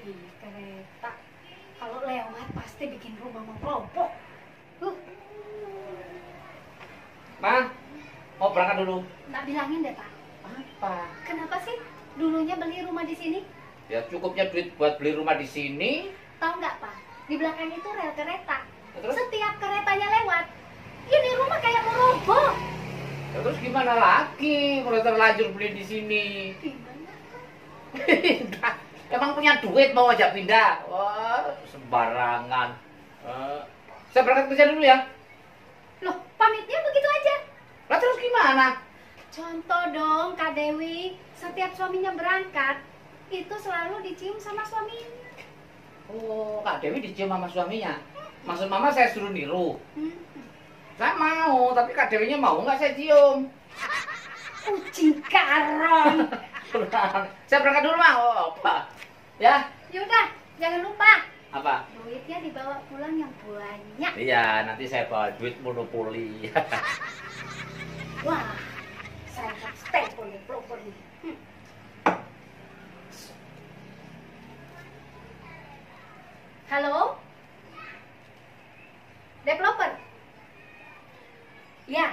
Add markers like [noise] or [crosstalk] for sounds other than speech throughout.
di kereta kalau lewat pasti bikin rumah mau huh. Ma, mau berangkat dulu. Tak bilangin deh, Pak. Apa? Kenapa sih dulunya beli rumah di sini? Ya cukupnya duit buat beli rumah di sini. Tahu nggak, Pak? Di belakang itu rel kereta. Ya, terus? Setiap keretanya lewat, ini rumah kayak mau roboh. Ya, terus gimana lagi? Kalau terlanjur beli di sini. Gimana? [laughs] Emang punya duit mau ajak pindah? Wah, sembarangan. Eh, saya berangkat kerja dulu ya. Loh, pamitnya begitu aja. Lah terus gimana? Contoh dong Kak Dewi, setiap suaminya berangkat, itu selalu dicium sama suaminya. Oh, Kak Dewi dicium sama suaminya. Maksud Mama saya suruh niru. Hmm. Saya mau, tapi Kak Dewinya mau nggak saya cium? Kucing karang. [laughs] saya berangkat dulu, Mah. Oh, apa? Ya, Yaudah, jangan lupa apa? duitnya dibawa pulang yang banyak. Iya, nanti saya bawa duit monopoli. [laughs] Wah, saya harus telepon nih. Hmm. Halo? Developer? Ya,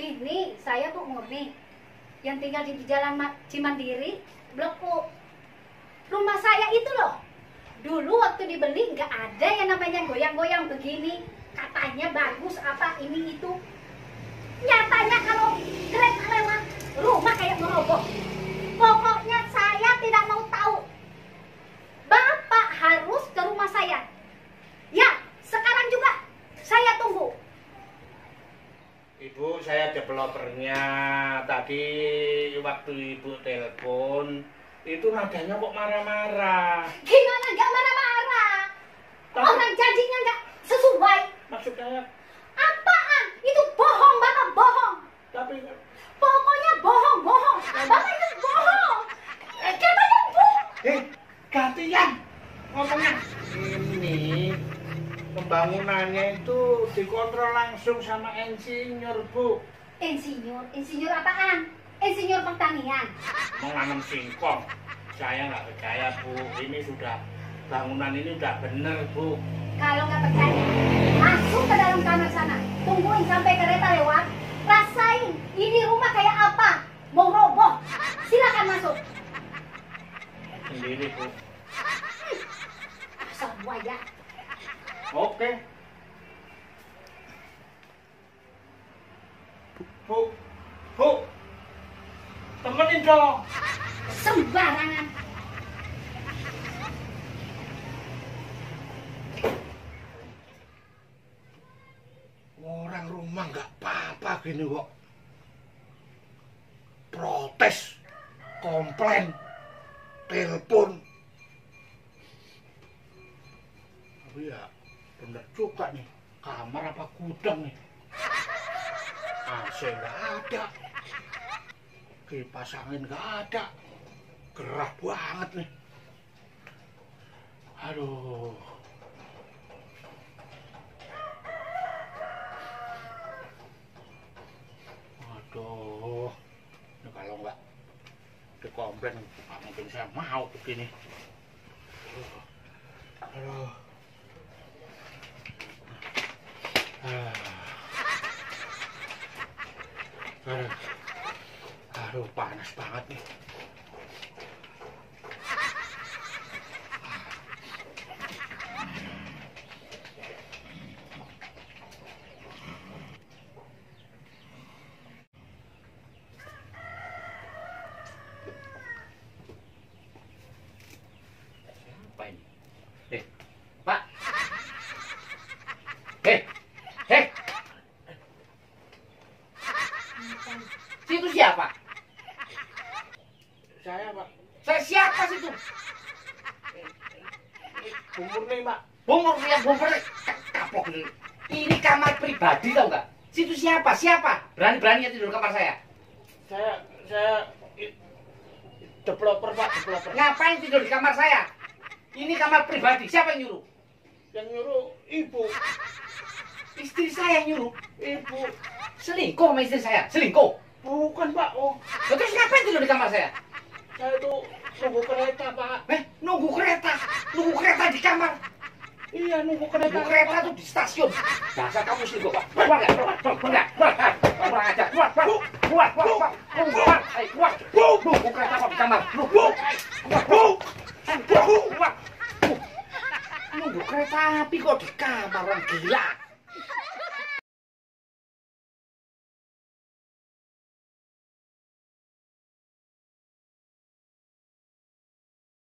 ini saya Bu Murni yang tinggal di Jalan Ma- Cimandiri, Blok U. Rumah saya itu loh. Dulu waktu dibeli nggak ada yang namanya goyang-goyang begini. Katanya bagus apa ini itu. Nyatanya kalau kereta lewat, rumah kayak meroboh. Pokoknya saya tidak mau tahu. Bapak harus ke rumah saya. Ya, sekarang juga saya tunggu. Ibu, saya developernya. Tadi waktu ibu telepon, itu nadanya kok marah-marah. Gimana nggak marah-marah? Tapi- Orang janjinya nggak sesuai. Maksud saya, Apaan? Itu bohong, Bapak bohong. tapi Pokoknya bohong, bohong. Bapak itu bohong. Eh, Katanya bohong. eh gantian ngomongnya. Ini pembangunannya itu dikontrol langsung sama insinyur, Bu. Insinyur, insinyur apaan? Insinyur pertanian. Menanam singkong. Saya nggak percaya, Bu. Ini sudah bangunan ini udah bener, Bu. Kalau nggak percaya, masuk ke dalam kamar sana. Tungguin sampai kereta lewat. Rasain, ini rumah kayak apa? Mau roboh. Silakan masuk. Sendiri, Bu. Asal buaya. Oke. Bu, dong. Sembarangan. Orang rumah nggak apa-apa gini kok. Protes, komplain, telepon. Tapi ya bener juga nih, kamar apa gudang nih. AC nggak ada, kipas angin nggak ada, gerah banget nih. Aduh. Aduh, ini kalau nggak dikomplain, nggak mungkin saya mau begini. Aduh. Ah. Aduh. Aduh, panas banget nih. Siapa ini? Eh, Pak. Hei, hei, situ siapa? Saya, Pak. Siapa situ? Umur nih, Pak. Bumur yang bumur kapok ini. Ini kamar pribadi tau nggak? Situ siapa? Siapa? Berani-beraninya tidur kamar saya. Saya, saya developer, Pak. Developer. Ngapain tidur di kamar saya? Ini kamar pribadi. Siapa yang nyuruh? Yang nyuruh ibu. Istri saya yang nyuruh. Ibu. Selingkuh sama istri saya. Selingkuh. Bukan, Pak. Oh, Terus ngapain tidur di kamar saya? saya itu nunggu kereta, Pak. Eh, nunggu kereta. Nunggu kereta di kamar. Iya, nunggu kereta. Nunggu kereta tuh di stasiun. Dasar kamu selingkuh, Pak. Keluar nggak? Keluar, keluar, keluar, keluar, keluar, keluar aja. Keluar, keluar, keluar, keluar, keluar, keluar, keluar. Nunggu kereta, Pak. kamar. Bu, bu, bu, bu, Nunggu kereta api kok di kamar orang gila.